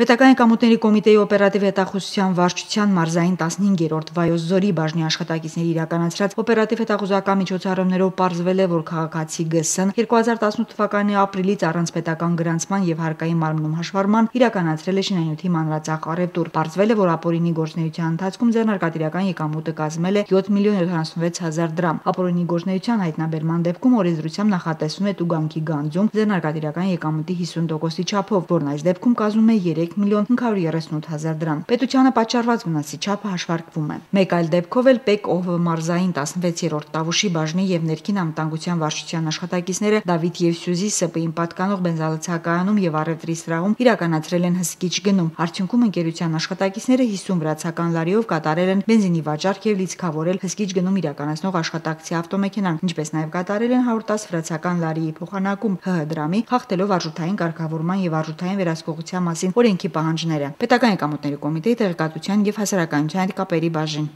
Պետական եկամուտների կոմիտեի օպերատիվ հետախուզության վարչության մարզային 15-րդ Վայոց Զորի բաժնի աշխատակիցների իրականացրած օպերատիվ հետախուզական միջոցառումներով պարզվել է, որ քաղաքացի ԳՍ-ն 2018 թվականի ապրիլից առանց պետական գրանցման եւ հարկային մարմնում հաշվառման իրականացրել է շինանյութի մանրածախ առևտուր։ Պարզվել է, որ ապօրինի գործունեության ընթացքում ձեռնարկատիրական եկամուտը կազմել է 7 միլիոն 76 հազար դրամ։ Ապօրինի գործունեության հայտնաբերման դեպքում օրենսդրությամբ նախատեսվում է տուգանքի գանձում ձեռնարկատիրական եկամուտի 50%-ի չափով, որն այս դեպքում կազմում է 3 միլիոն 538 հազար դրամ։ Պետությանը պատճառված վնասի չափը հաշվարկվում է։ Մեկ այլ դեպքով էլ ՊԵԿ ՕՀՎ մարզային 16-րդ Տավուշի բաժնի եւ ներքին անվտանգության վարչության աշխատակիցները Դավիթ Եվսյուզի ՍՊ-ին պատկանող բենզալցակայանում եւ առևտրի սրահում իրականացրել են հսկիչ գնում։ Արդյունքում ընկերության աշխատակիցները 50 վրացական լարիով կատարել են բենզինի վաճառք եւ լիցքավորել հսկիչ գնում իրականացնող աշխատակցի ավտոմեքենան, ինչպես նաեւ կատարել են 110 վրացական լարիի փոխանակում ՀՀ դրամի, խախտելով արժութային կարգավորման եւ արժութային վերահսկողության մասին օրենքի պահանջները։ Պետական եկամուտների կոմիտեի տեղեկատվության եւ հասարակայնության կապերի բաժին